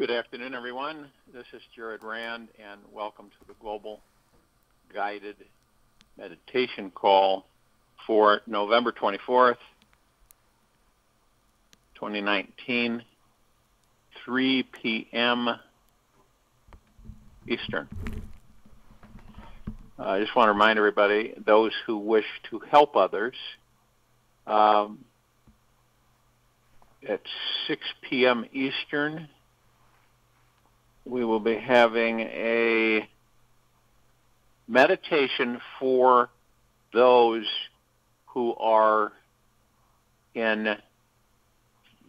Good afternoon, everyone. This is Jared Rand, and welcome to the Global Guided Meditation Call for November 24th, 2019, 3 p.m. Eastern. Uh, I just want to remind everybody, those who wish to help others, um, at 6 p.m. Eastern, we will be having a meditation for those who are in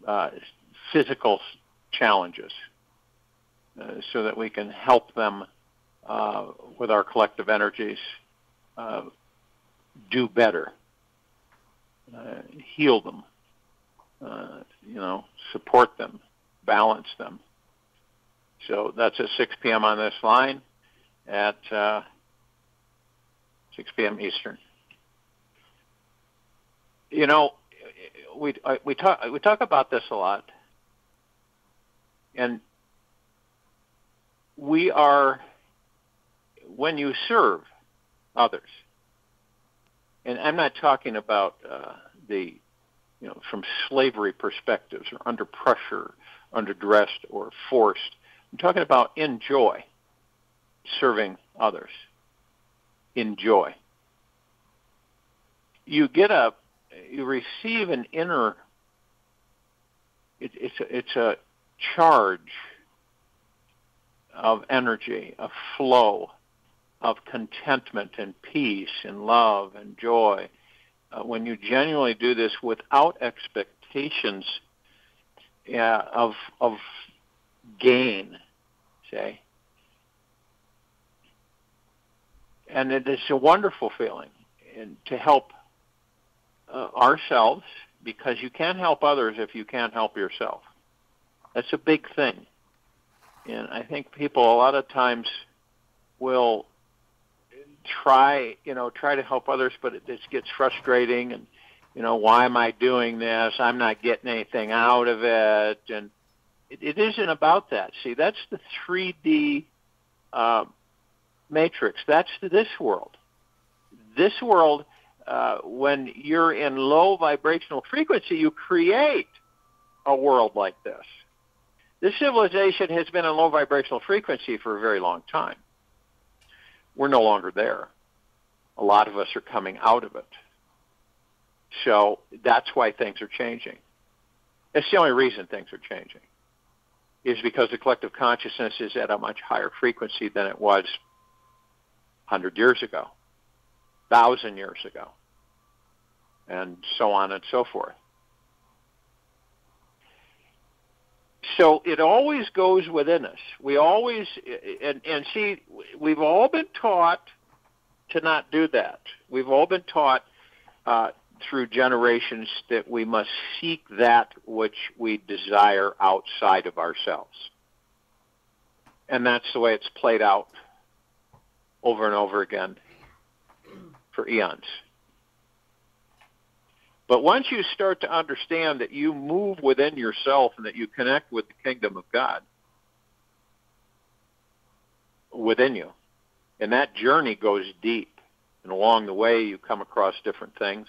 uh, physical challenges uh, so that we can help them uh, with our collective energies uh, do better, uh, heal them, uh, you know, support them, balance them. So that's at 6 p.m. on this line at uh, 6 p.m. Eastern. You know, we we talk we talk about this a lot, and we are when you serve others, and I'm not talking about uh, the you know from slavery perspectives or under pressure, under dressed or forced I'm talking about enjoy serving others. Enjoy. You get a, you receive an inner, it, it's, a, it's a charge of energy, a flow of contentment and peace and love and joy. Uh, when you genuinely do this without expectations yeah, of, of gain, say. And it is a wonderful feeling and to help uh, ourselves because you can't help others if you can't help yourself. That's a big thing. And I think people a lot of times will try, you know, try to help others, but it gets frustrating and, you know, why am I doing this? I'm not getting anything out of it. And it, it isn't about that. See, that's the 3D uh, matrix. That's this world. This world, uh, when you're in low vibrational frequency, you create a world like this. This civilization has been in low vibrational frequency for a very long time. We're no longer there. A lot of us are coming out of it. So that's why things are changing. It's the only reason things are changing is because the collective consciousness is at a much higher frequency than it was 100 years ago, 1,000 years ago, and so on and so forth. So it always goes within us. We always, and, and see, we've all been taught to not do that. We've all been taught uh, through generations that we must seek that which we desire outside of ourselves. And that's the way it's played out over and over again for eons. But once you start to understand that you move within yourself and that you connect with the kingdom of God within you, and that journey goes deep, and along the way you come across different things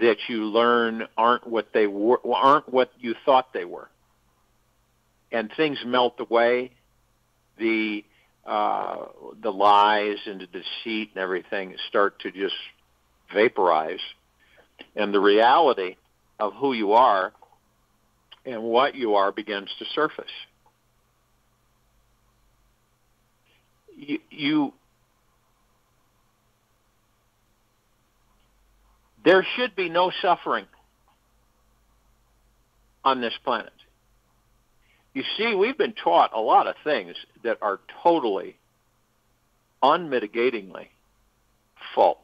that you learn aren't what they were, aren't what you thought they were, and things melt away. The uh, the lies and the deceit and everything start to just vaporize, and the reality of who you are and what you are begins to surface. You, you There should be no suffering on this planet. You see, we've been taught a lot of things that are totally, unmitigatingly false.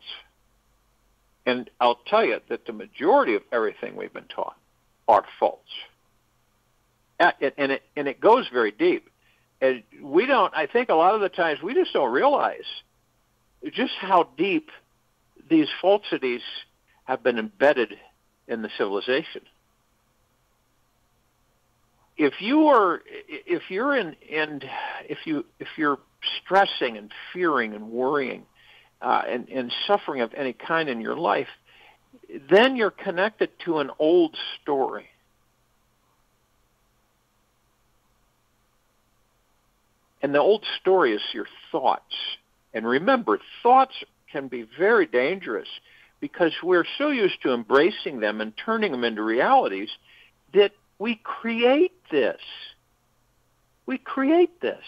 And I'll tell you that the majority of everything we've been taught are false. And it, and it goes very deep. And we don't, I think a lot of the times we just don't realize just how deep these falsities have been embedded in the civilization. if you are if you're in and if you if you're stressing and fearing and worrying uh, and, and suffering of any kind in your life, then you're connected to an old story. And the old story is your thoughts. And remember, thoughts can be very dangerous because we're so used to embracing them and turning them into realities that we create this. We create this.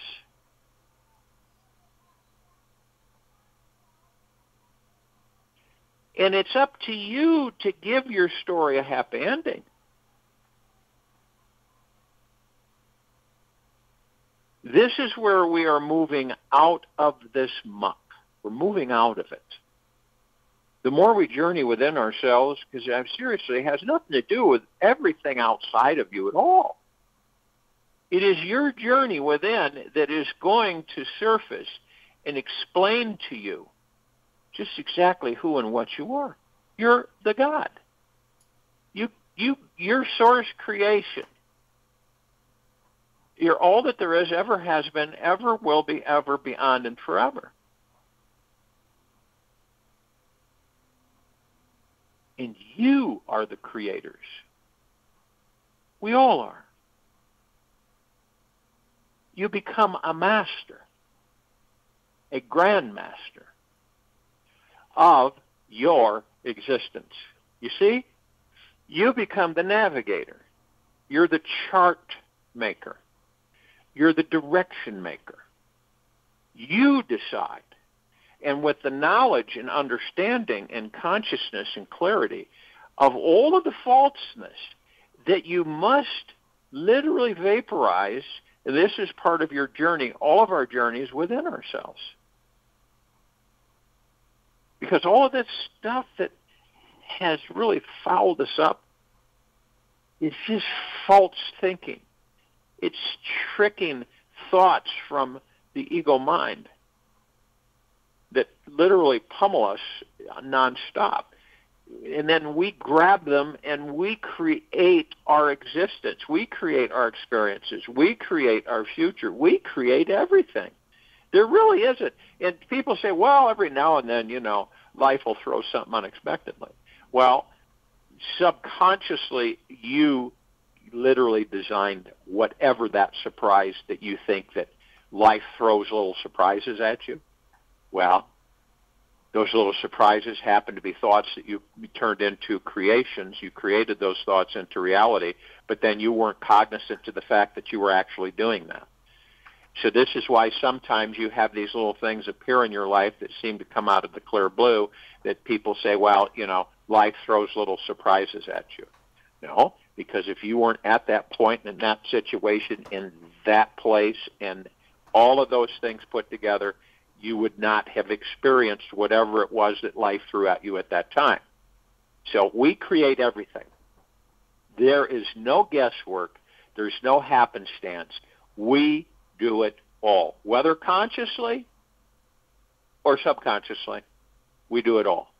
And it's up to you to give your story a happy ending. This is where we are moving out of this muck. We're moving out of it. The more we journey within ourselves, because seriously, it has nothing to do with everything outside of you at all. It is your journey within that is going to surface and explain to you just exactly who and what you are. You're the God. You you your source creation. You're all that there is, ever has been, ever will be, ever, beyond, and forever. And you are the creators. We all are. You become a master, a grandmaster of your existence. You see? You become the navigator. You're the chart maker. You're the direction maker. You decide. And with the knowledge and understanding and consciousness and clarity of all of the falseness that you must literally vaporize, this is part of your journey, all of our journeys within ourselves. Because all of this stuff that has really fouled us up is just false thinking. It's tricking thoughts from the ego mind literally pummel us nonstop. And then we grab them and we create our existence. We create our experiences. We create our future. We create everything. There really isn't. And people say, well, every now and then, you know, life will throw something unexpectedly. Well, subconsciously, you literally designed whatever that surprise that you think that life throws little surprises at you. Well, those little surprises happen to be thoughts that you turned into creations. You created those thoughts into reality, but then you weren't cognizant to the fact that you were actually doing that. So this is why sometimes you have these little things appear in your life that seem to come out of the clear blue that people say, well, you know, life throws little surprises at you. No, because if you weren't at that point in that situation in that place and all of those things put together, you would not have experienced whatever it was that life threw at you at that time. So we create everything. There is no guesswork. There's no happenstance. We do it all, whether consciously or subconsciously. We do it all,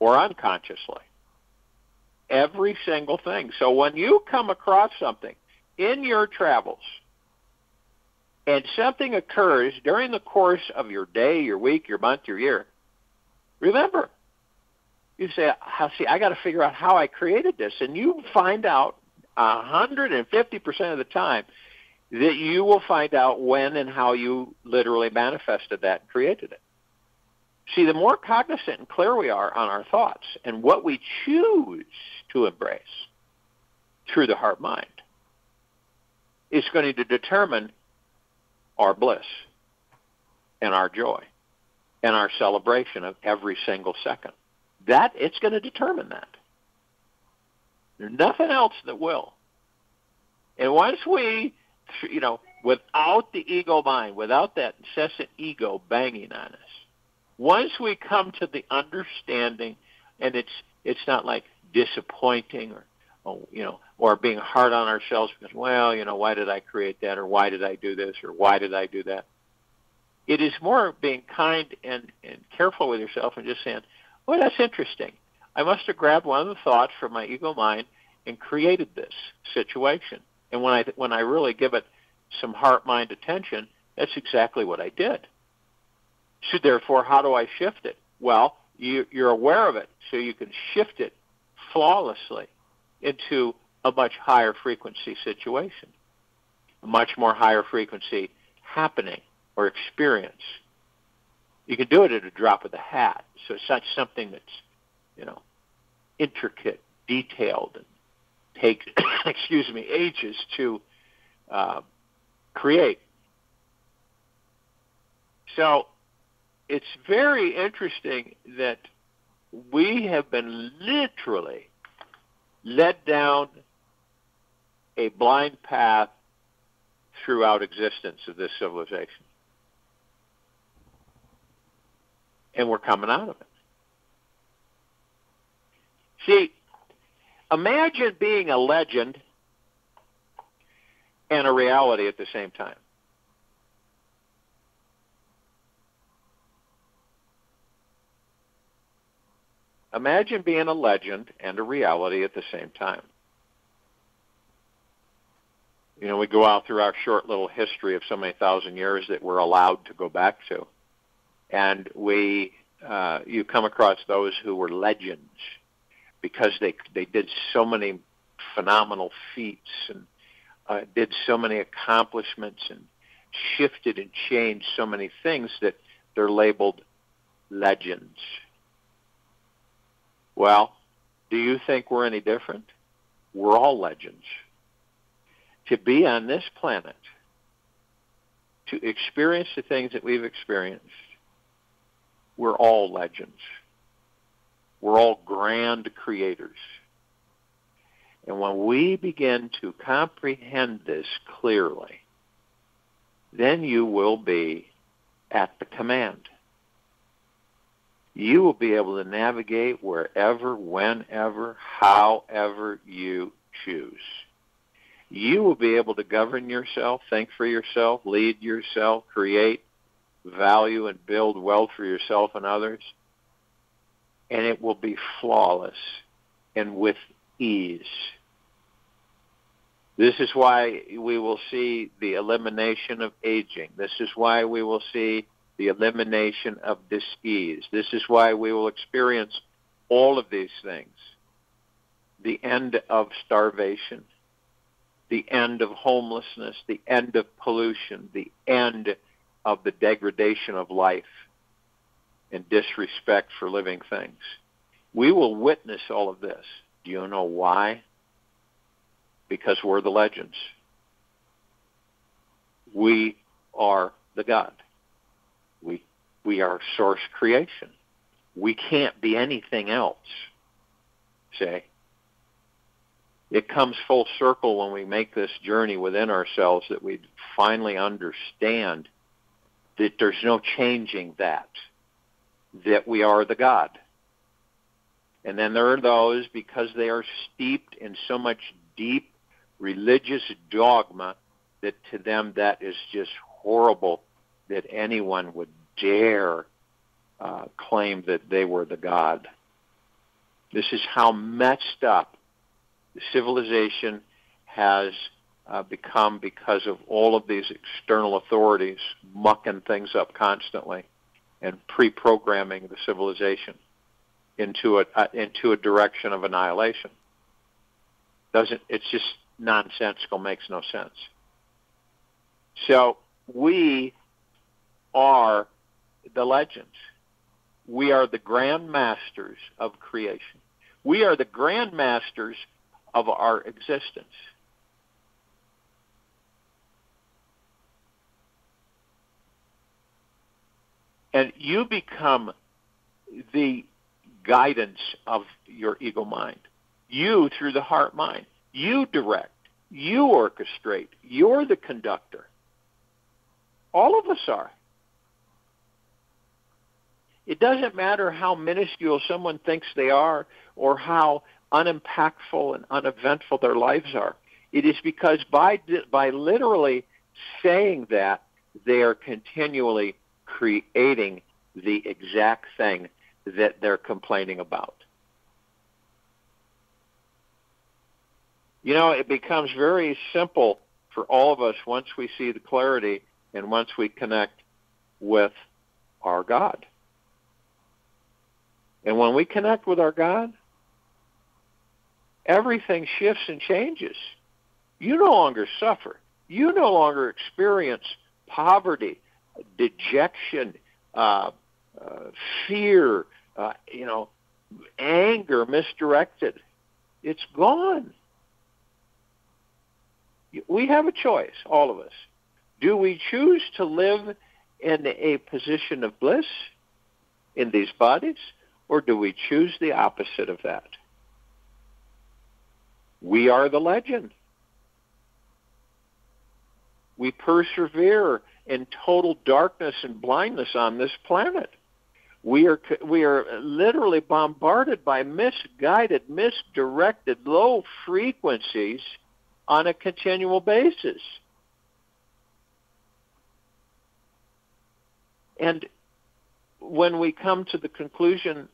or unconsciously. Every single thing. So when you come across something in your travels, and something occurs during the course of your day, your week, your month, your year, remember, you say, "I see, I got to figure out how I created this. And you find out 150% of the time that you will find out when and how you literally manifested that and created it. See, the more cognizant and clear we are on our thoughts and what we choose to embrace through the heart mind is going to determine our bliss and our joy and our celebration of every single second. That it's going to determine that. There's nothing else that will. And once we you know, without the ego mind, without that incessant ego banging on us, once we come to the understanding, and it's it's not like disappointing or, or you know, or being hard on ourselves because, well, you know, why did I create that, or why did I do this, or why did I do that? It is more being kind and, and careful with yourself and just saying, well, that's interesting. I must have grabbed one of the thoughts from my ego mind and created this situation And when I when I really give it some heart mind attention, that's exactly what I did. So therefore, how do I shift it? Well, you, you're aware of it, so you can shift it flawlessly into a much higher frequency situation, a much more higher frequency happening or experience. You can do it at a drop of the hat. So it's not something that's, you know, intricate, detailed, and takes, excuse me, ages to uh, create. So it's very interesting that we have been literally led down a blind path throughout existence of this civilization. And we're coming out of it. See, imagine being a legend and a reality at the same time. Imagine being a legend and a reality at the same time. You know, we go out through our short little history of so many thousand years that we're allowed to go back to, and we, uh, you come across those who were legends because they they did so many phenomenal feats and uh, did so many accomplishments and shifted and changed so many things that they're labeled legends. Well, do you think we're any different? We're all legends. To be on this planet, to experience the things that we've experienced, we're all legends. We're all grand creators. And when we begin to comprehend this clearly, then you will be at the command you will be able to navigate wherever, whenever, however you choose. You will be able to govern yourself, think for yourself, lead yourself, create value and build wealth for yourself and others. And it will be flawless and with ease. This is why we will see the elimination of aging. This is why we will see the elimination of disease. This is why we will experience all of these things the end of starvation, the end of homelessness, the end of pollution, the end of the degradation of life and disrespect for living things. We will witness all of this. Do you know why? Because we're the legends. We are the God. We we are source creation. We can't be anything else. Say. It comes full circle when we make this journey within ourselves that we finally understand that there's no changing that, that we are the God. And then there are those, because they are steeped in so much deep religious dogma, that to them that is just horrible that anyone would dare uh, claim that they were the God. This is how messed up civilization has uh, become because of all of these external authorities mucking things up constantly and pre-programming the civilization into a uh, into a direction of annihilation. Doesn't it's just nonsensical, makes no sense. So we are the legends. We are the grand masters of creation. We are the grand masters of our existence. And you become the guidance of your ego mind. You, through the heart mind, you direct, you orchestrate, you're the conductor. All of us are. It doesn't matter how minuscule someone thinks they are or how unimpactful and uneventful their lives are. It is because by, by literally saying that, they are continually creating the exact thing that they're complaining about. You know, it becomes very simple for all of us once we see the clarity and once we connect with our God. And when we connect with our God, everything shifts and changes. You no longer suffer. You no longer experience poverty, dejection, uh, uh, fear, uh, you know, anger misdirected. It's gone. We have a choice, all of us. Do we choose to live in a position of bliss in these bodies, or do we choose the opposite of that? We are the legend. We persevere in total darkness and blindness on this planet. We are we are literally bombarded by misguided, misdirected, low frequencies on a continual basis. And when we come to the conclusion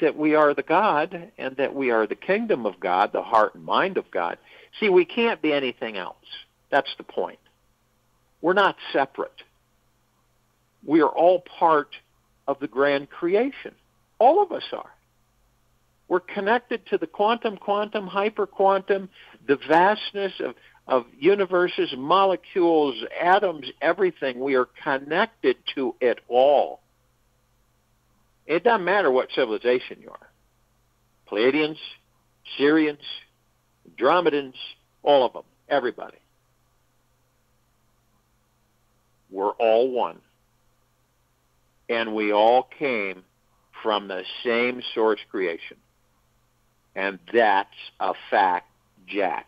that we are the God and that we are the kingdom of God, the heart and mind of God, see, we can't be anything else. That's the point. We're not separate. We are all part of the grand creation. All of us are. We're connected to the quantum, quantum, hyper quantum, the vastness of, of universes, molecules, atoms, everything. We are connected to it all. It doesn't matter what civilization you are. Pleiadians, Sirians, Andromedans, all of them, everybody. We're all one. And we all came from the same source creation. And that's a fact, Jack.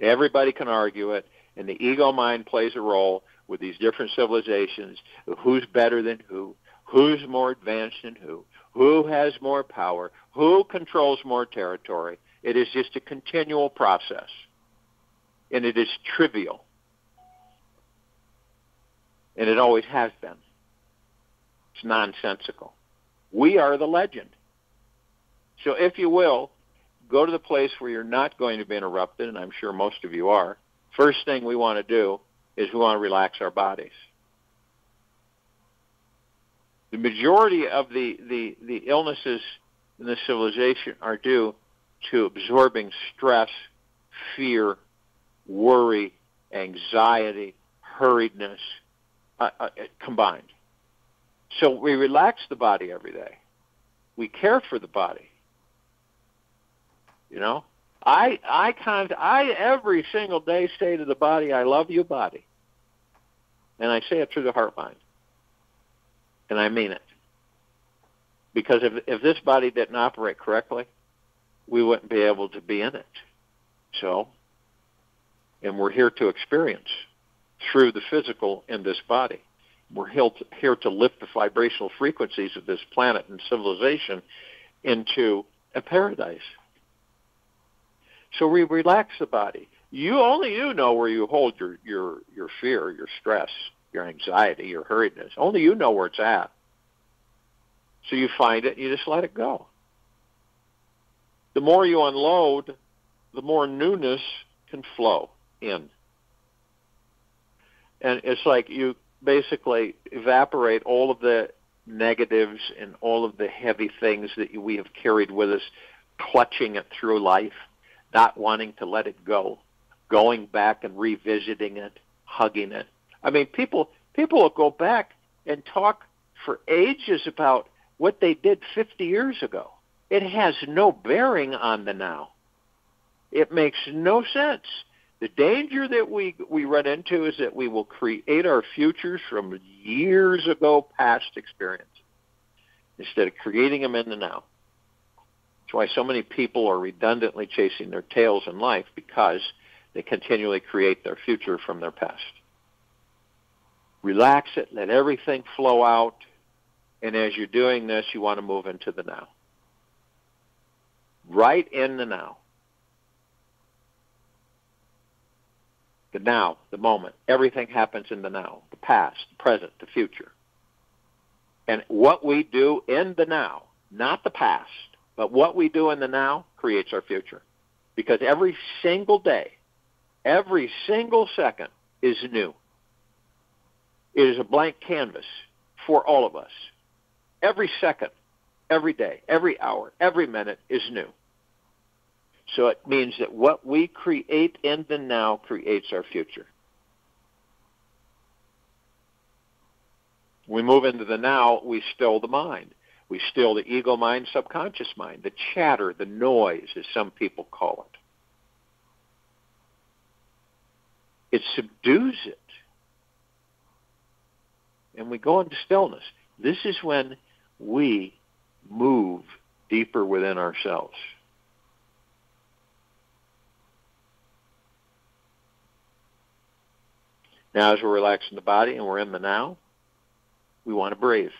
Everybody can argue it, and the ego mind plays a role with these different civilizations. Who's better than who? Who's more advanced than who? Who has more power? Who controls more territory? It is just a continual process, and it is trivial, and it always has been. It's nonsensical. We are the legend. So, if you will, go to the place where you're not going to be interrupted, and I'm sure most of you are. First thing we want to do is we want to relax our bodies. The majority of the, the, the illnesses in this civilization are due to absorbing stress, fear, worry, anxiety, hurriedness uh, uh, combined. So we relax the body every day. We care for the body. You know, I I I every single day say to the body, I love you, body. And I say it through the heart mind. And I mean it. Because if if this body didn't operate correctly, we wouldn't be able to be in it. So and we're here to experience through the physical in this body. We're here to lift the vibrational frequencies of this planet and civilization into a paradise. So we relax the body. You only you know where you hold your your your fear, your stress, your anxiety, your hurriedness. Only you know where it's at. So you find it, and you just let it go. The more you unload, the more newness can flow in. And it's like you basically evaporate all of the negatives and all of the heavy things that we have carried with us, clutching it through life not wanting to let it go, going back and revisiting it, hugging it. I mean, people people will go back and talk for ages about what they did 50 years ago. It has no bearing on the now. It makes no sense. The danger that we we run into is that we will create our futures from years ago past experience instead of creating them in the now. Why so many people are redundantly chasing their tails in life because they continually create their future from their past. Relax it, let everything flow out, and as you're doing this, you want to move into the now. Right in the now. The now, the moment. Everything happens in the now, the past, the present, the future. And what we do in the now, not the past, But what we do in the now creates our future. Because every single day, every single second is new. It is a blank canvas for all of us. Every second, every day, every hour, every minute is new. So it means that what we create in the now creates our future. We move into the now, we still the mind. We still the ego mind, subconscious mind, the chatter, the noise, as some people call it. It subdues it. And we go into stillness. This is when we move deeper within ourselves. Now, as we're relaxing the body and we're in the now, we want to breathe.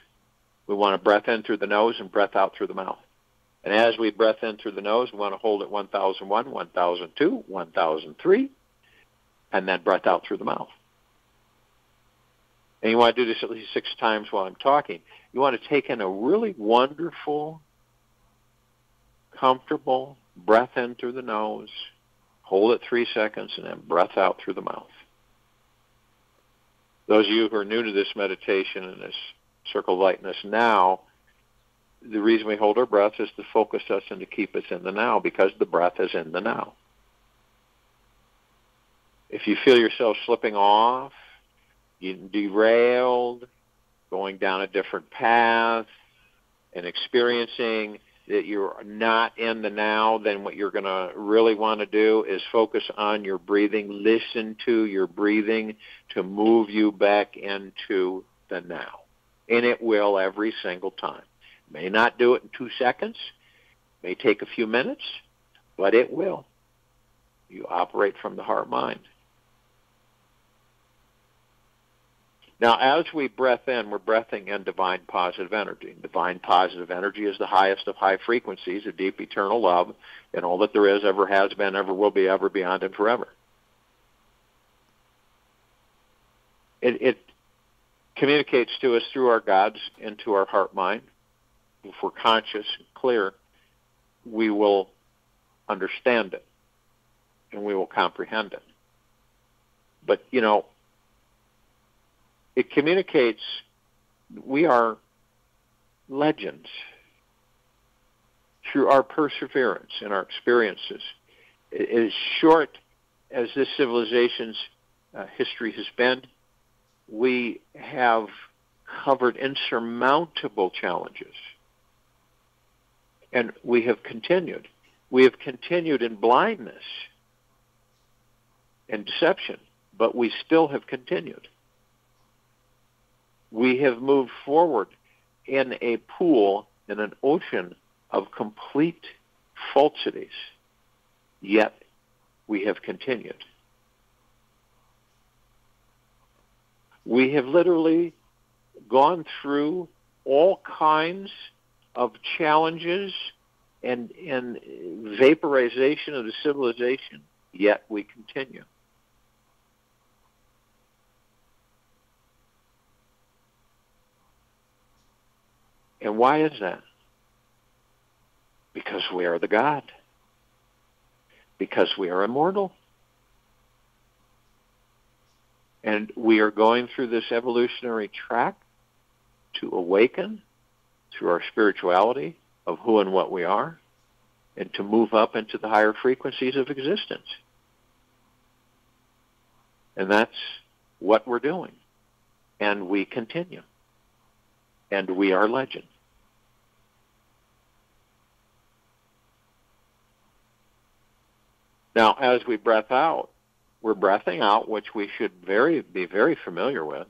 We want to breath in through the nose and breath out through the mouth. And as we breath in through the nose, we want to hold it 1001, 1002, 1003, and then breath out through the mouth. And you want to do this at least six times while I'm talking. You want to take in a really wonderful, comfortable breath in through the nose, hold it three seconds, and then breath out through the mouth. Those of you who are new to this meditation and this circle of lightness now, the reason we hold our breath is to focus us and to keep us in the now because the breath is in the now. If you feel yourself slipping off, you derailed, going down a different path, and experiencing that you're not in the now, then what you're going to really want to do is focus on your breathing. Listen to your breathing to move you back into the now. And it will every single time. May not do it in two seconds, may take a few minutes, but it will. You operate from the heart mind. Now, as we breath in, we're breathing in divine positive energy. Divine positive energy is the highest of high frequencies of deep eternal love and all that there is, ever has been, ever will be, ever beyond, and forever. It, it communicates to us through our gods into our heart mind. If we're conscious and clear, we will understand it and we will comprehend it. But, you know, it communicates we are legends through our perseverance and our experiences. As short as this civilization's uh, history has been, we have covered insurmountable challenges. And we have continued. We have continued in blindness and deception, but we still have continued we have moved forward in a pool, in an ocean of complete falsities, yet we have continued. We have literally gone through all kinds of challenges and, and vaporization of the civilization, yet we continue. And why is that? Because we are the God. Because we are immortal. And we are going through this evolutionary track to awaken through our spirituality of who and what we are and to move up into the higher frequencies of existence. And that's what we're doing. And we continue. And we are legend. Now, as we breath out, we're breathing out, which we should very be very familiar with,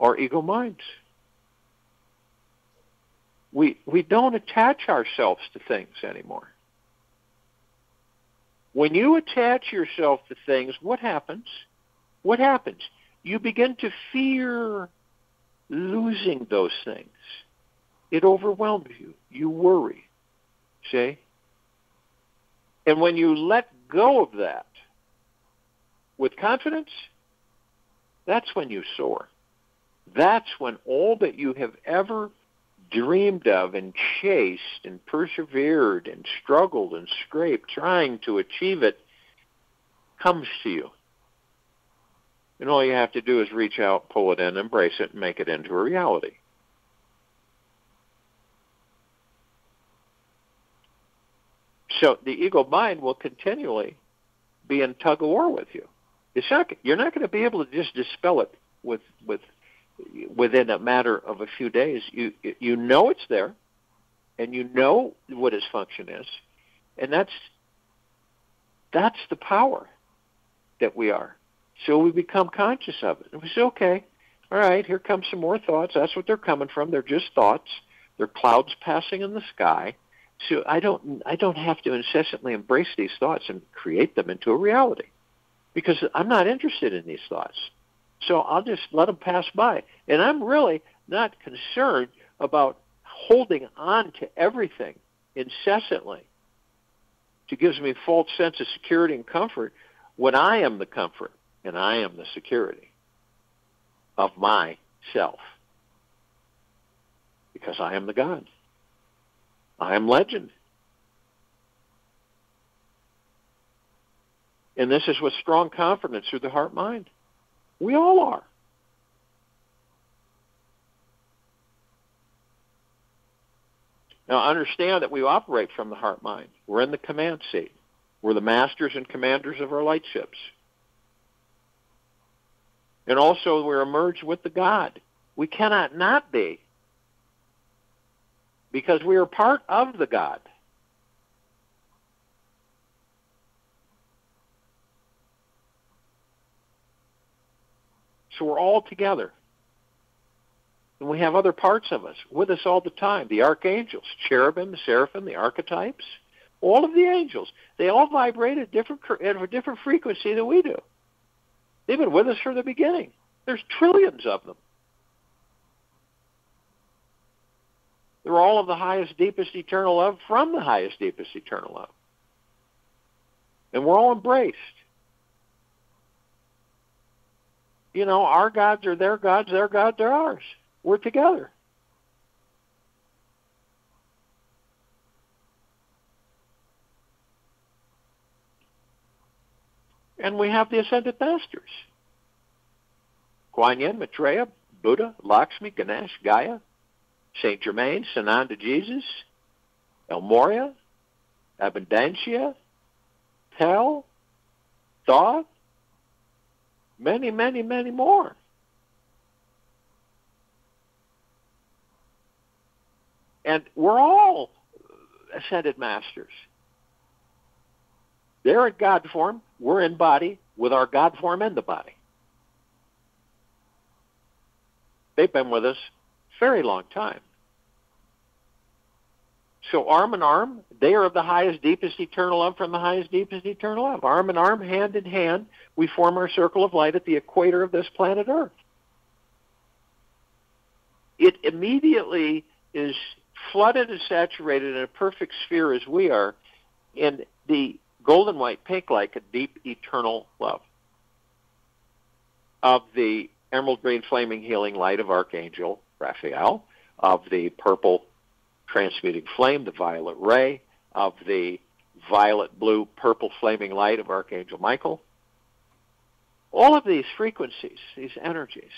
our ego minds. We we don't attach ourselves to things anymore. When you attach yourself to things, what happens? What happens? You begin to fear losing those things. It overwhelms you. You worry. See? And when you let go of that with confidence, that's when you soar. That's when all that you have ever dreamed of and chased and persevered and struggled and scraped trying to achieve it comes to you. And all you have to do is reach out, pull it in, embrace it, and make it into a reality. So the ego mind will continually be in tug of war with you. It's not, you're not going to be able to just dispel it with with within a matter of a few days. You you know it's there, and you know what its function is, and that's that's the power that we are. So we become conscious of it, and we say, okay, all right, here come some more thoughts. That's what they're coming from. They're just thoughts. They're clouds passing in the sky. So I don't I don't have to incessantly embrace these thoughts and create them into a reality because I'm not interested in these thoughts. So I'll just let them pass by. And I'm really not concerned about holding on to everything incessantly to gives me false sense of security and comfort when I am the comfort and I am the security of myself. Because I am the God. I am legend. And this is with strong confidence through the heart mind. We all are. Now understand that we operate from the heart mind. We're in the command seat. We're the masters and commanders of our light ships. And also we're emerged with the God. We cannot not be because we are part of the God. So we're all together. And we have other parts of us with us all the time. The archangels, cherubim, seraphim, the archetypes, all of the angels. They all vibrate at, different, at a different frequency than we do. They've been with us from the beginning. There's trillions of them. They're all of the highest, deepest eternal love from the highest, deepest eternal love. And we're all embraced. You know, our gods are their gods, their gods are ours. We're together. And we have the ascended masters. Kuan Yin, Maitreya, Buddha, Lakshmi, Ganesh, Gaia, Saint Germain, Sananda Jesus, El Morya, Abundantia, Tel, Thoth, many, many, many more. And we're all ascended masters. They're in God form. We're in body with our God form in the body. They've been with us very long time. So arm in arm, they are of the highest, deepest eternal love from the highest, deepest eternal love. Arm in arm, hand in hand, we form our circle of light at the equator of this planet Earth. It immediately is flooded and saturated in a perfect sphere as we are in the golden white pink like a deep eternal love of the emerald green flaming healing light of Archangel Raphael, of the purple transmuting flame, the violet ray of the violet, blue, purple flaming light of Archangel Michael. All of these frequencies, these energies,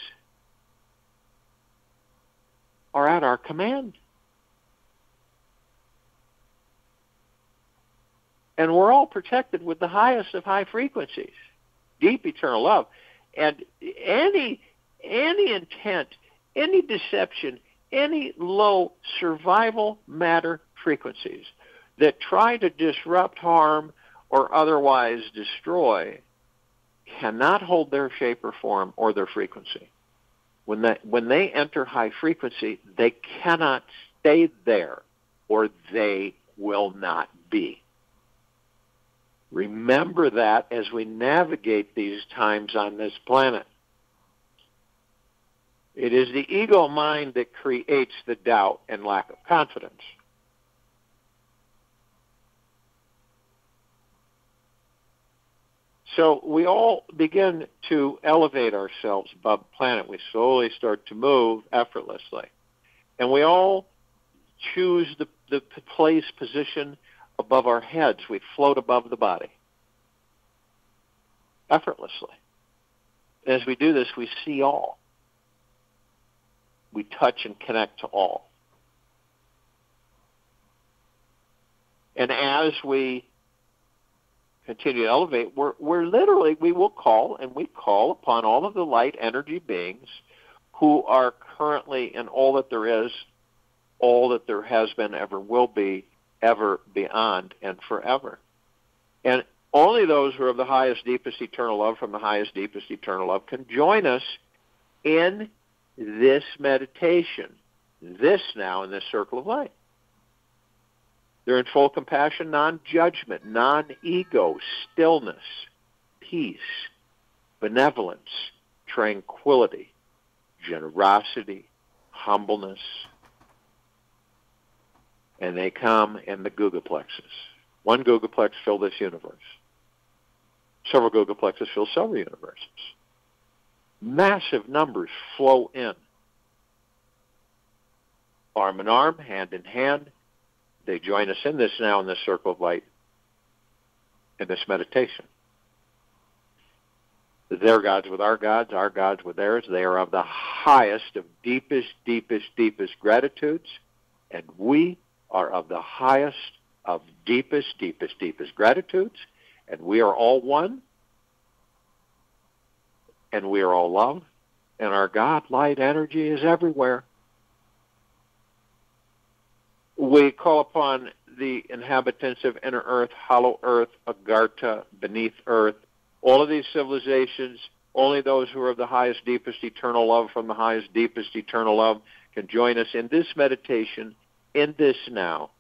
are at our command. And we're all protected with the highest of high frequencies, deep eternal love. And any any intent, any deception, any low survival matter frequencies that try to disrupt, harm, or otherwise destroy cannot hold their shape or form or their frequency. When they, when they enter high frequency, they cannot stay there or they will not be. Remember that as we navigate these times on this planet. It is the ego mind that creates the doubt and lack of confidence. So we all begin to elevate ourselves above the planet. We slowly start to move effortlessly. And we all choose the, the place, position above our heads. We float above the body effortlessly. As we do this, we see all. We touch and connect to all. And as we continue to elevate, we're, we're literally, we will call and we call upon all of the light energy beings who are currently in all that there is, all that there has been, ever will be, ever beyond, and forever. And only those who are of the highest, deepest, eternal love from the highest, deepest, eternal love can join us in this meditation, this now in this circle of light. They're in full compassion, non judgment, non ego, stillness, peace, benevolence, tranquility, generosity, humbleness. And they come in the googolplexes. One googolplex fill this universe. Several googolplexes fill several universes. Massive numbers flow in. Arm in arm, hand in hand, they join us in this now in this circle of light, in this meditation. Their gods with our gods, our gods with theirs. They are of the highest of deepest, deepest, deepest gratitudes, and we are of the highest of deepest, deepest, deepest gratitudes, and we are all one, and we are all love, and our God light energy is everywhere we call upon the inhabitants of inner earth, hollow earth, agartha, beneath earth, all of these civilizations, only those who are of the highest, deepest, eternal love from the highest, deepest, eternal love can join us in this meditation, in this now,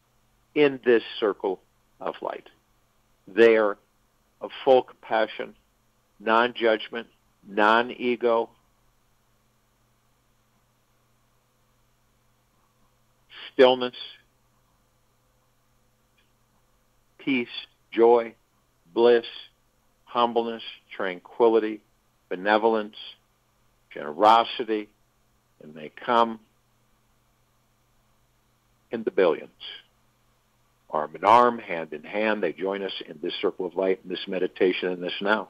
in this circle of light. They are of full compassion, non-judgment, non-ego, stillness, peace, joy, bliss, humbleness, tranquility, benevolence, generosity, and they come in the billions. Arm in arm, hand in hand, they join us in this circle of light, in this meditation, in this now.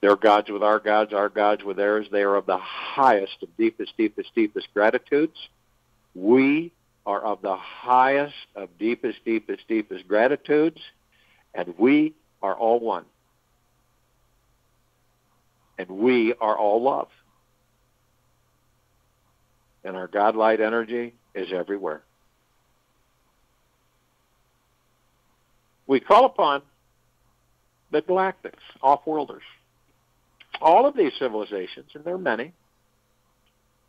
Their gods with our gods, our gods with theirs. They are of the highest, of deepest, deepest, deepest gratitudes. We are of the highest, of deepest, deepest, deepest gratitudes, and we are all one. And we are all love. And our God light energy is everywhere. We call upon the galactics, off-worlders. All of these civilizations, and there are many,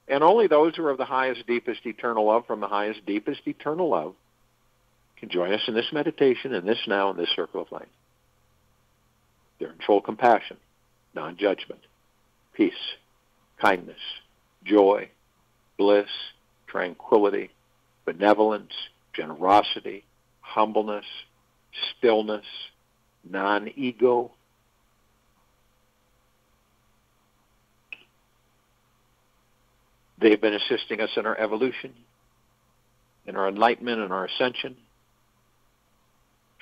and only those who are of the highest, deepest, eternal love from the highest, deepest, eternal love can join us in this meditation, in this now, in this circle of light. They're in full compassion, non-judgment, peace, kindness, joy, bliss, tranquility, benevolence, generosity, humbleness, stillness, non-ego, They've been assisting us in our evolution, in our enlightenment in our ascension,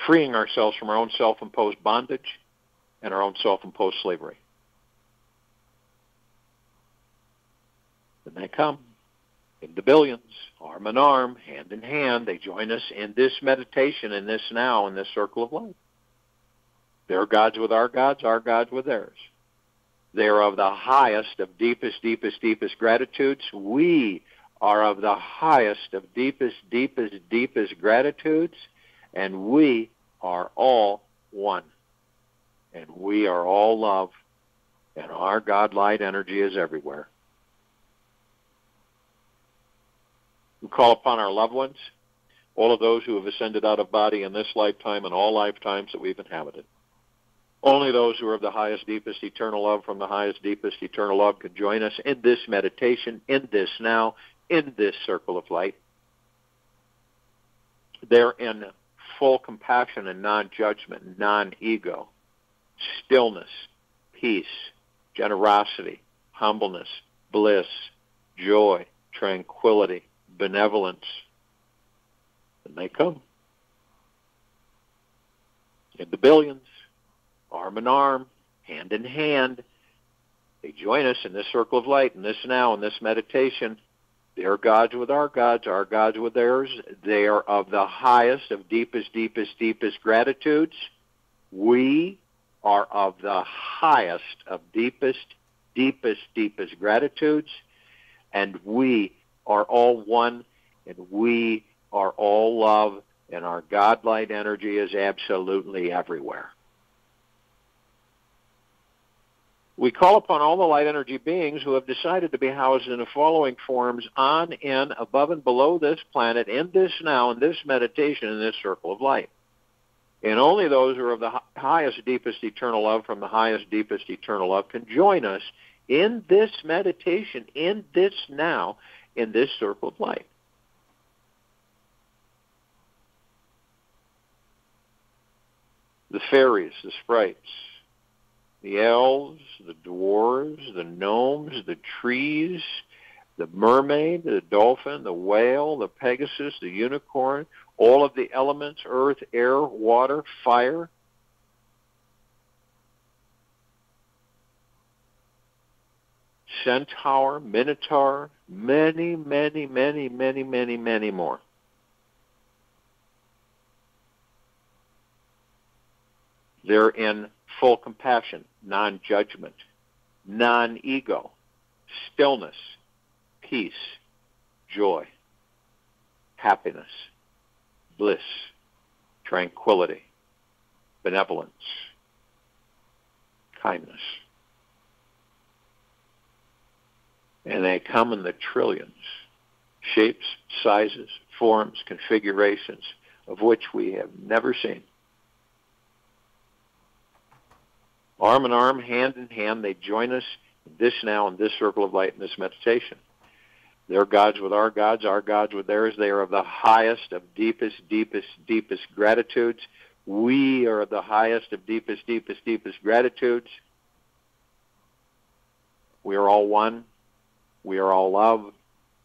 freeing ourselves from our own self-imposed bondage and our own self-imposed slavery. Then they come in the billions, arm in arm, hand in hand. They join us in this meditation, in this now, in this circle of life. Their gods with our gods, our gods with theirs. They are of the highest of deepest, deepest, deepest gratitudes. We are of the highest of deepest, deepest, deepest gratitudes, and we are all one. And we are all love, and our God light energy is everywhere. We call upon our loved ones, all of those who have ascended out of body in this lifetime and all lifetimes that we've inhabited. Only those who are of the highest, deepest, eternal love from the highest, deepest, eternal love can join us in this meditation, in this now, in this circle of light. They're in full compassion and non-judgment, non-ego, stillness, peace, generosity, humbleness, bliss, joy, tranquility, benevolence. And they come. In the billions, arm in arm, hand in hand, they join us in this circle of light, in this now, in this meditation. Their gods with our gods, our gods with theirs. They are of the highest, of deepest, deepest, deepest gratitudes. We are of the highest, of deepest, deepest, deepest gratitudes. And we are all one, and we are all love, and our God-light energy is absolutely everywhere. We call upon all the light energy beings who have decided to be housed in the following forms on, in, above, and below this planet, in this now, in this meditation, in this circle of light. And only those who are of the highest, deepest eternal love from the highest, deepest eternal love can join us in this meditation, in this now, in this circle of light. The fairies, the sprites, the elves, the dwarves, the gnomes, the trees, the mermaid, the dolphin, the whale, the pegasus, the unicorn, all of the elements, earth, air, water, fire, centaur, minotaur, many, many, many, many, many, many more. They're in full compassion, non judgment, non ego, stillness, peace, joy, happiness, bliss, tranquility, benevolence, kindness. And they come in the trillions, shapes, sizes, forms, configurations of which we have never seen. Arm in arm, hand in hand, they join us in this now in this circle of light in this meditation. Their gods with our gods, our gods with theirs. They are of the highest, of deepest, deepest, deepest gratitudes. We are of the highest, of deepest, deepest, deepest gratitudes. We are all one. We are all love.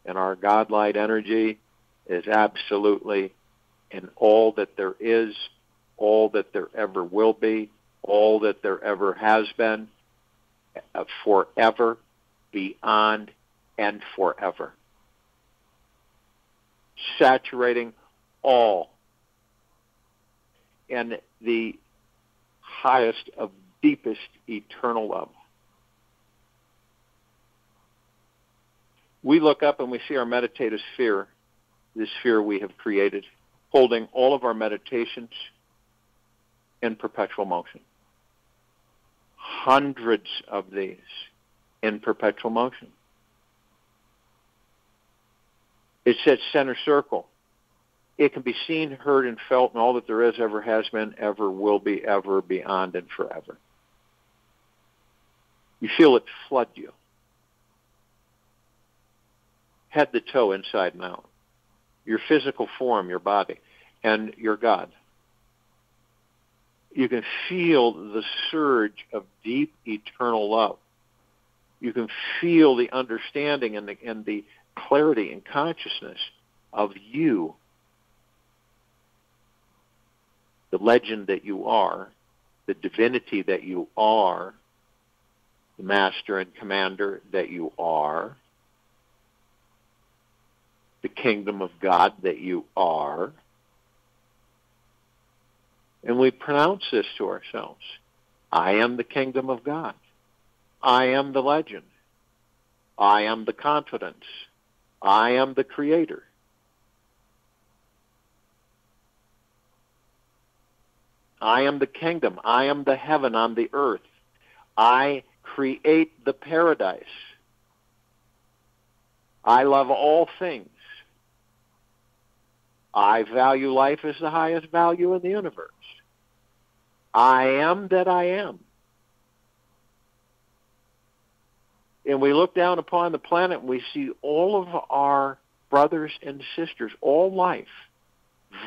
And our God-light energy is absolutely in all that there is, all that there ever will be, all that there ever has been, uh, forever, beyond, and forever. Saturating all in the highest of deepest eternal love. We look up and we see our meditative sphere, this sphere we have created, holding all of our meditations in perpetual motion hundreds of these in perpetual motion. It says center circle. It can be seen, heard, and felt in all that there is, ever has been, ever will be, ever, beyond, and forever. You feel it flood you. Head to toe, inside and out. Your physical form, your body, and your God you can feel the surge of deep eternal love. You can feel the understanding and the, and the clarity and consciousness of you, the legend that you are, the divinity that you are, the master and commander that you are, the kingdom of God that you are, and we pronounce this to ourselves. I am the kingdom of God. I am the legend. I am the confidence. I am the creator. I am the kingdom. I am the heaven on the earth. I create the paradise. I love all things. I value life as the highest value in the universe. I am that I am. And we look down upon the planet and we see all of our brothers and sisters, all life,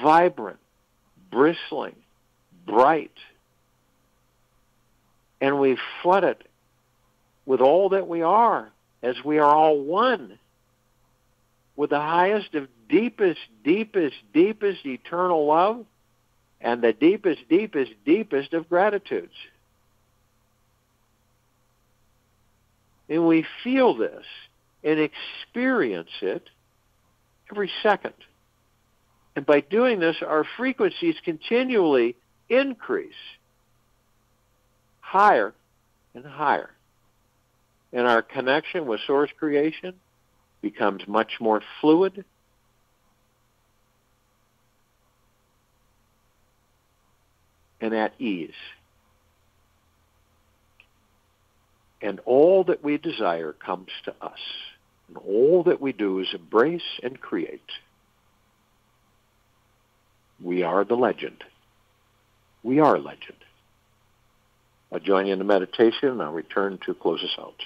vibrant, bristling, bright. And we flood it with all that we are as we are all one. With the highest of deepest, deepest, deepest eternal love and the deepest, deepest, deepest of gratitudes. And we feel this and experience it every second. And by doing this, our frequencies continually increase higher and higher. And our connection with source creation becomes much more fluid and at ease. And all that we desire comes to us. And all that we do is embrace and create. We are the legend. We are legend. I'll join you in the meditation and I'll return to close us out.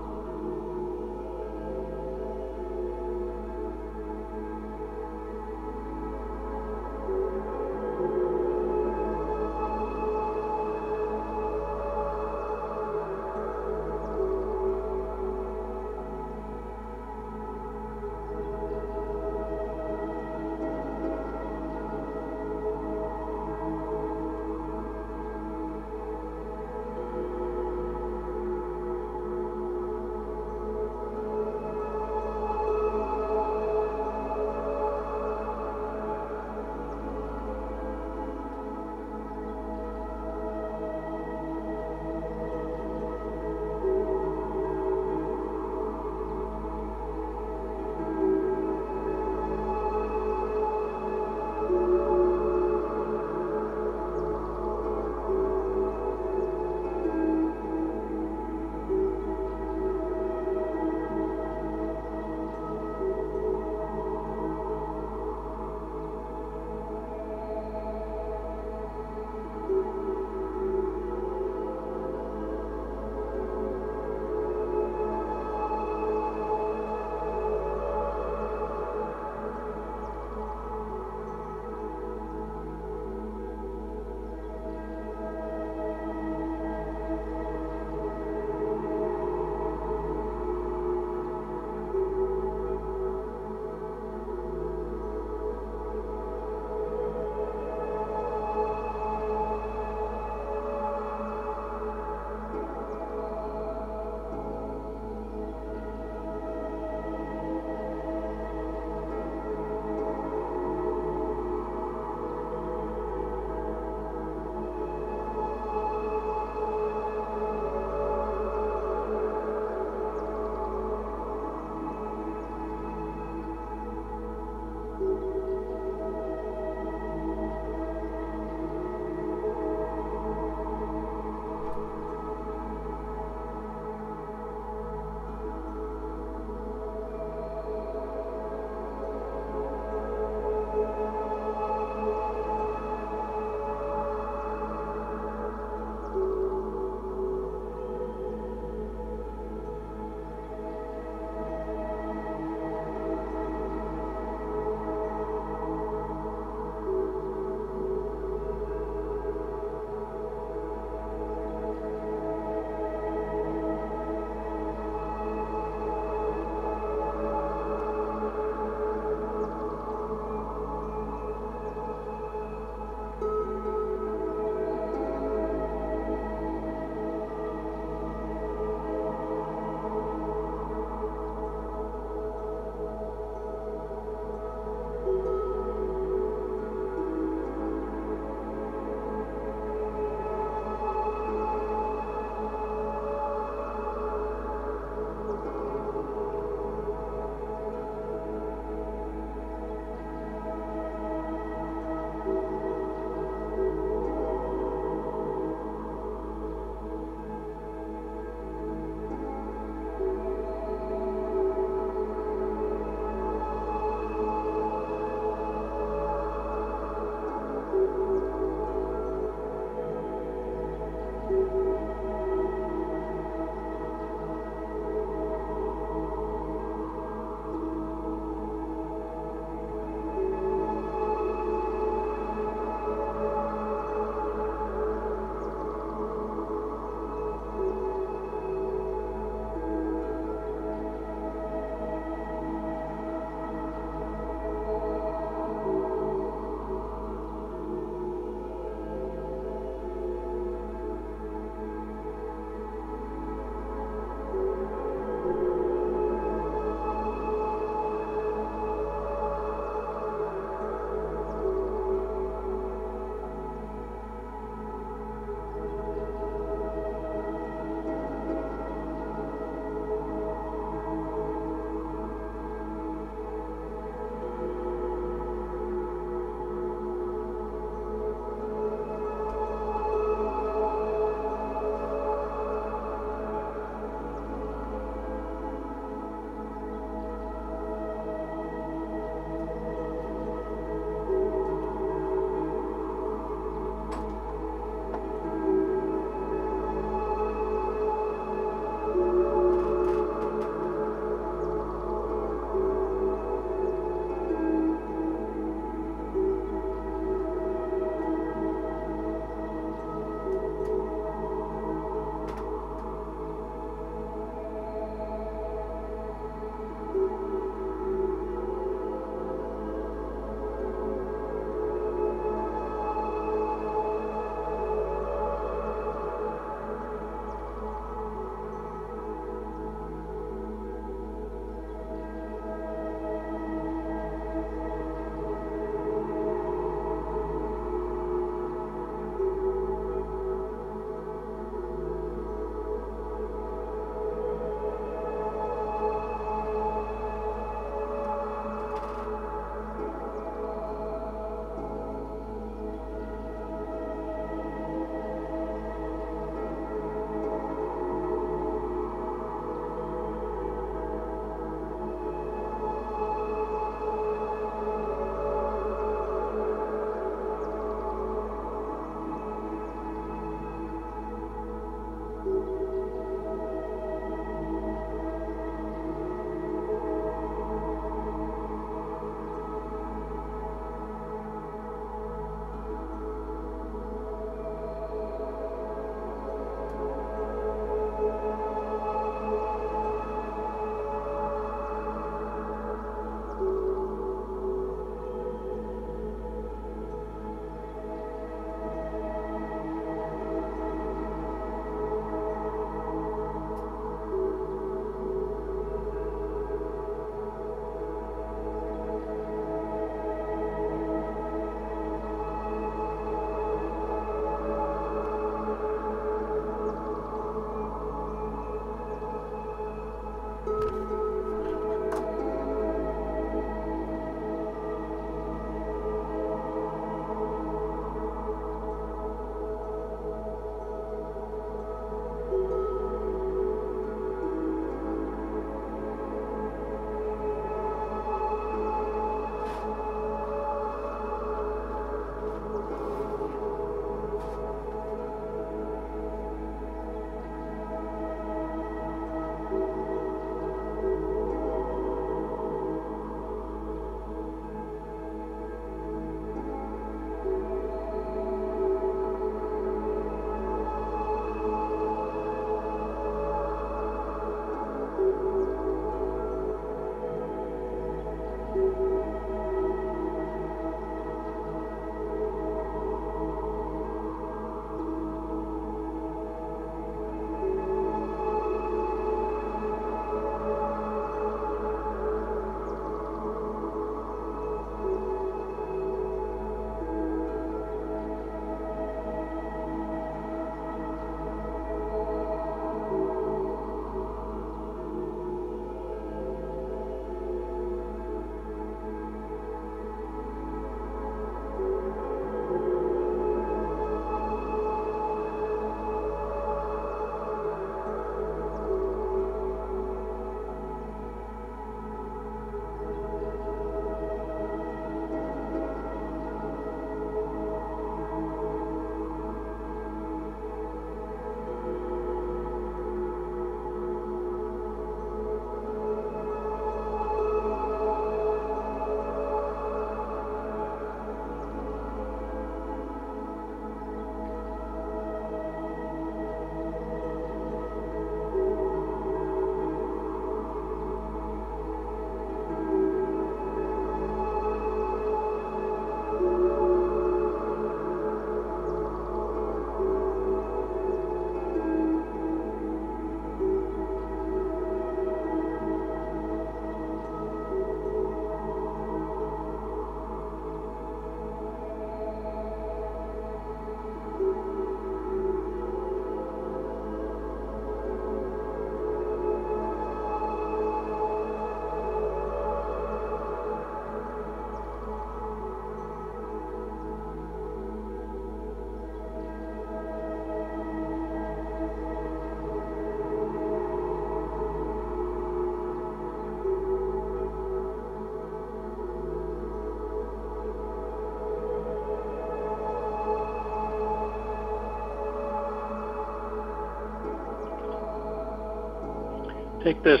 Take this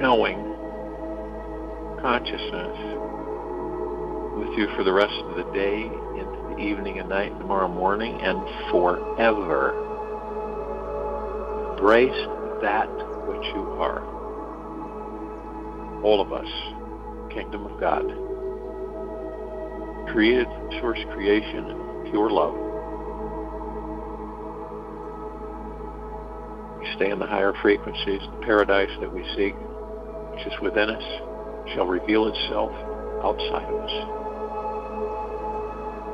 knowing consciousness with you for the rest of the day, into the evening and night, tomorrow morning, and forever. Embrace that which you are. All of us, kingdom of God, created source creation and pure love. Stay in the higher frequencies, the paradise that we seek, which is within us, shall reveal itself outside of us.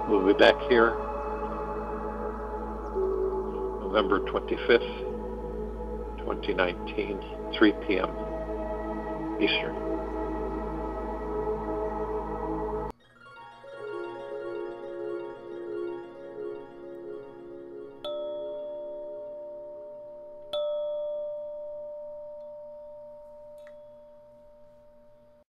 We'll be back here November 25th, 2019, 3 p.m. Eastern.